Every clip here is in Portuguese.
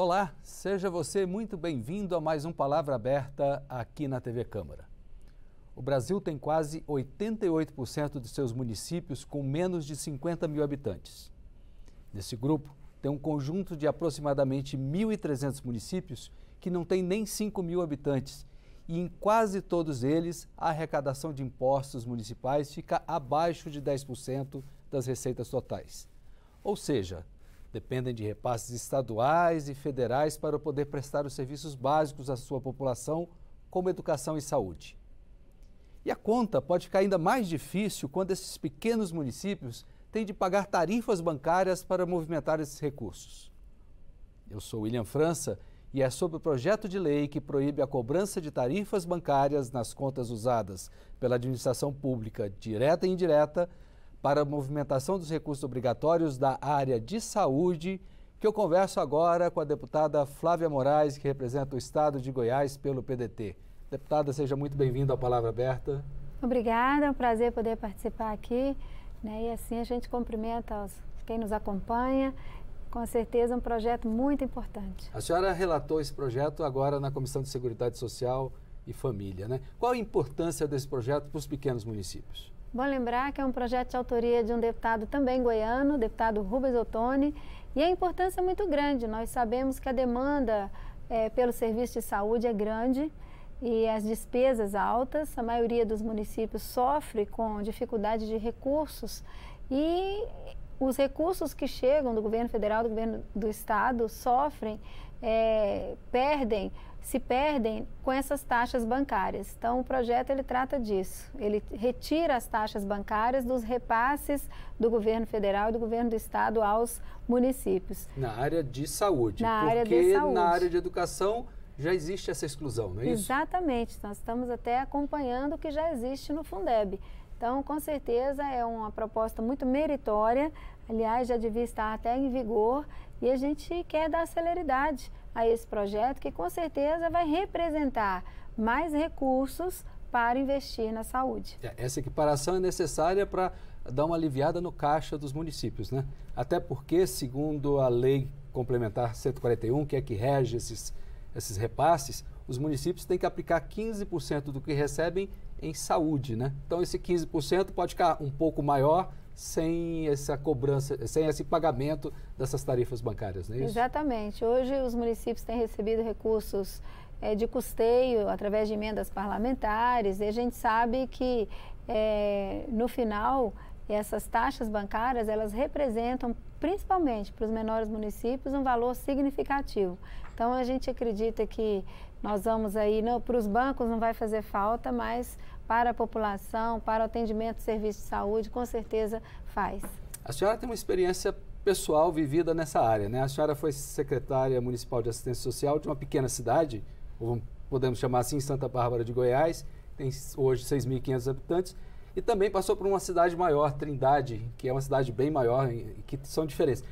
Olá, seja você muito bem-vindo a mais um Palavra Aberta aqui na TV Câmara. O Brasil tem quase 88% de seus municípios com menos de 50 mil habitantes. Nesse grupo, tem um conjunto de aproximadamente 1.300 municípios que não tem nem 5 mil habitantes e em quase todos eles a arrecadação de impostos municipais fica abaixo de 10% das receitas totais. Ou seja, dependem de repasses estaduais e federais para poder prestar os serviços básicos à sua população, como educação e saúde. E a conta pode ficar ainda mais difícil quando esses pequenos municípios têm de pagar tarifas bancárias para movimentar esses recursos. Eu sou William França e é sobre o projeto de lei que proíbe a cobrança de tarifas bancárias nas contas usadas pela administração pública, direta e indireta, para a movimentação dos recursos obrigatórios da área de saúde, que eu converso agora com a deputada Flávia Moraes, que representa o estado de Goiás pelo PDT. Deputada, seja muito bem-vinda à Palavra Aberta. Obrigada, é um prazer poder participar aqui. Né? E assim a gente cumprimenta os, quem nos acompanha. Com certeza um projeto muito importante. A senhora relatou esse projeto agora na Comissão de Seguridade Social e Família. Né? Qual a importância desse projeto para os pequenos municípios? Bom lembrar que é um projeto de autoria de um deputado também goiano, deputado Rubens Ottoni, e a importância é muito grande. Nós sabemos que a demanda é, pelo serviço de saúde é grande e as despesas altas. A maioria dos municípios sofre com dificuldade de recursos e os recursos que chegam do governo federal, do governo do estado, sofrem, é, perdem se perdem com essas taxas bancárias. Então, o projeto ele trata disso. Ele retira as taxas bancárias dos repasses do governo federal e do governo do estado aos municípios. Na área de saúde. Na porque área de saúde. na área de educação já existe essa exclusão, não é isso? Exatamente. Nós estamos até acompanhando o que já existe no Fundeb. Então, com certeza, é uma proposta muito meritória. Aliás, já devia estar até em vigor e a gente quer dar celeridade a esse projeto que com certeza vai representar mais recursos para investir na saúde. É, essa equiparação é necessária para dar uma aliviada no caixa dos municípios, né? Até porque, segundo a lei complementar 141, que é que rege esses, esses repasses, os municípios têm que aplicar 15% do que recebem em saúde, né? Então esse 15% pode ficar um pouco maior sem essa cobrança, sem esse pagamento dessas tarifas bancárias, não é isso? Exatamente. Hoje os municípios têm recebido recursos é, de custeio através de emendas parlamentares e a gente sabe que é, no final essas taxas bancárias elas representam principalmente para os menores municípios um valor significativo. Então a gente acredita que nós vamos aí, para os bancos não vai fazer falta, mas para a população, para o atendimento de serviço de saúde, com certeza faz. A senhora tem uma experiência pessoal vivida nessa área, né? A senhora foi secretária municipal de assistência social de uma pequena cidade, ou podemos chamar assim, Santa Bárbara de Goiás, tem hoje 6.500 habitantes, e também passou por uma cidade maior, Trindade, que é uma cidade bem maior, que são diferentes.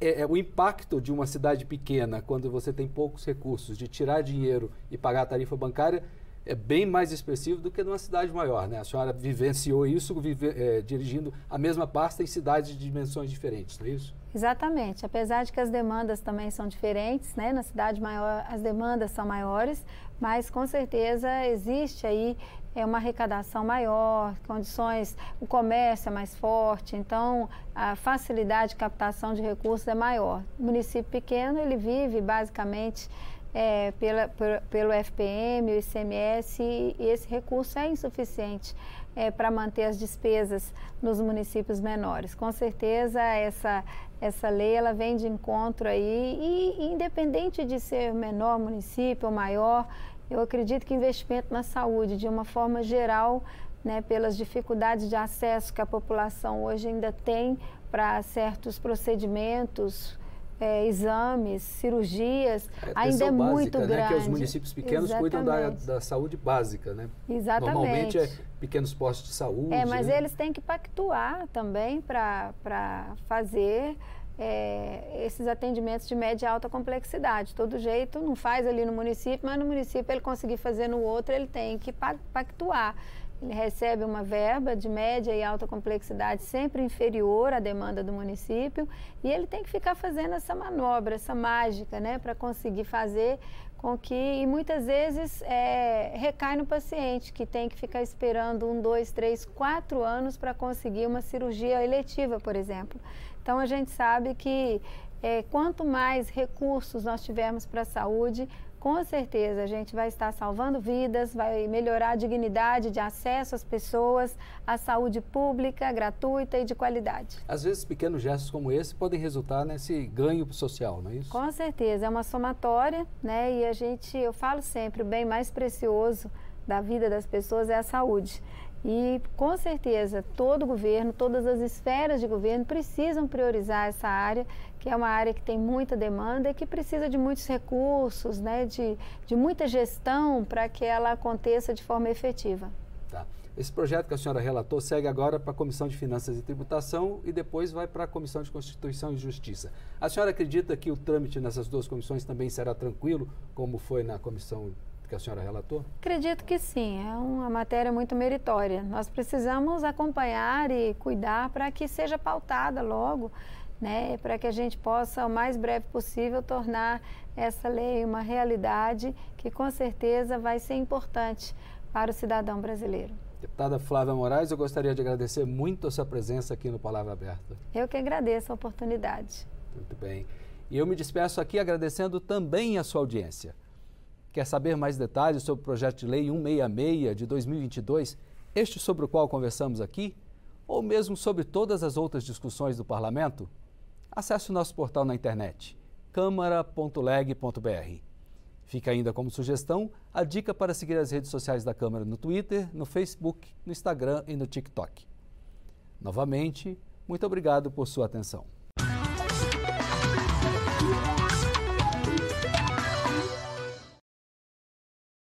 É, é, o impacto de uma cidade pequena, quando você tem poucos recursos, de tirar dinheiro e pagar a tarifa bancária, é bem mais expressivo do que numa cidade maior. Né? A senhora vivenciou isso vive, é, dirigindo a mesma pasta em cidades de dimensões diferentes, não é isso? Exatamente. Apesar de que as demandas também são diferentes, né? na cidade maior as demandas são maiores, mas com certeza existe aí é uma arrecadação maior, condições, o comércio é mais forte, então a facilidade de captação de recursos é maior. O município pequeno, ele vive basicamente é, pela, por, pelo FPM, o ICMS, e, esse recurso é insuficiente é, para manter as despesas nos municípios menores. Com certeza, essa, essa lei ela vem de encontro aí, e independente de ser menor município ou maior, eu acredito que investimento na saúde, de uma forma geral, né, pelas dificuldades de acesso que a população hoje ainda tem para certos procedimentos, é, exames, cirurgias, é, ainda é básica, muito né, grande. Que os municípios pequenos Exatamente. cuidam da, da saúde básica, né? Exatamente. Normalmente é pequenos postos de saúde. É, mas né? eles têm que pactuar também para fazer é, esses atendimentos de média e alta complexidade. Todo jeito não faz ali no município, mas no município ele conseguir fazer no outro, ele tem que pactuar. Ele recebe uma verba de média e alta complexidade sempre inferior à demanda do município e ele tem que ficar fazendo essa manobra, essa mágica, né, para conseguir fazer com que, e muitas vezes é, recai no paciente, que tem que ficar esperando um, dois, três, quatro anos para conseguir uma cirurgia eletiva, por exemplo. Então a gente sabe que é, quanto mais recursos nós tivermos para a saúde, com certeza a gente vai estar salvando vidas, vai melhorar a dignidade de acesso às pessoas, à saúde pública, gratuita e de qualidade. Às vezes pequenos gestos como esse podem resultar nesse ganho social, não é isso? Com certeza, é uma somatória, né? E a gente, eu falo sempre, o bem mais precioso da vida das pessoas é a saúde. E com certeza todo governo, todas as esferas de governo precisam priorizar essa área, que é uma área que tem muita demanda e que precisa de muitos recursos, né, de, de muita gestão para que ela aconteça de forma efetiva. Tá. Esse projeto que a senhora relatou segue agora para a Comissão de Finanças e Tributação e depois vai para a Comissão de Constituição e Justiça. A senhora acredita que o trâmite nessas duas comissões também será tranquilo, como foi na Comissão que a senhora relatou? Acredito que sim, é uma matéria muito meritória. Nós precisamos acompanhar e cuidar para que seja pautada logo, né, para que a gente possa, o mais breve possível, tornar essa lei uma realidade que com certeza vai ser importante para o cidadão brasileiro. Deputada Flávia Moraes, eu gostaria de agradecer muito a sua presença aqui no Palavra Aberta. Eu que agradeço a oportunidade. Muito bem. E eu me despeço aqui agradecendo também a sua audiência. Quer saber mais detalhes sobre o projeto de lei 166 de 2022, este sobre o qual conversamos aqui, ou mesmo sobre todas as outras discussões do parlamento? Acesse o nosso portal na internet, câmara.leg.br. Fica ainda como sugestão a dica para seguir as redes sociais da Câmara no Twitter, no Facebook, no Instagram e no TikTok. Novamente, muito obrigado por sua atenção.